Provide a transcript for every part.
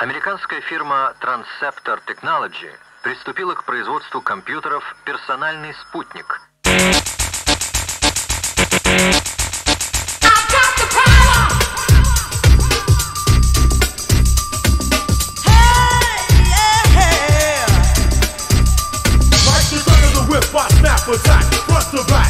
Американская фирма Transceptor Technology приступила к производству компьютеров «Персональный спутник». attack, front to back, in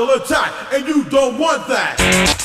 Will attack, and you don't want that.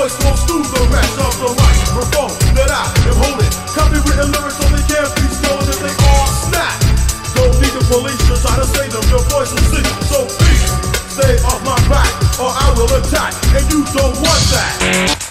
Voice goes through the rest of the microphone that I am holding. Copywritten lyrics only can't be stolen if they all snap. Don't need the police to try to say them. Your voice will sing. So please stay off my back, or I will attack, and you don't want that.